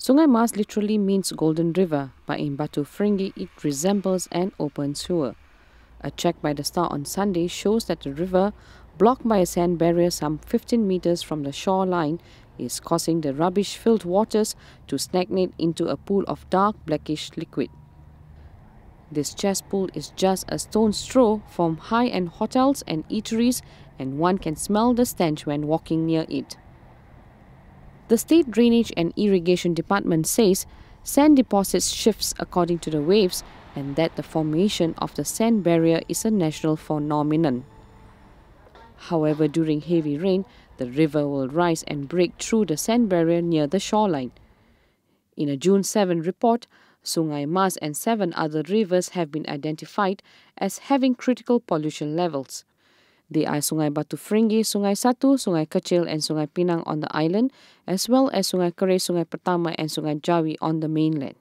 Sungai Mas literally means golden river, but in Batu Ferringhi it resembles an open sewer. A check by the Star on Sunday shows that the river, blocked by a sand barrier some 15 meters from the shoreline, is causing the rubbish-filled waters to stagnate into a pool of dark blackish liquid. This cesspool is just a stone's throw from high-end hotels and eateries and one can smell the stench when walking near it. The State Drainage and Irrigation Department says sand deposits shifts according to the waves and that the formation of the sand barrier is a national phenomenon. However, during heavy rain, the river will rise and break through the sand barrier near the shoreline. In a June 7 report, Sungai Mas and seven other rivers have been identified as having critical pollution levels. They are Sungai Batu Ferringhi, Sungai Satu, Sungai Kecil and Sungai Pinang on the island, as well as Sungai Keris, Sungai Pertama and Sungai Jawi on the mainland.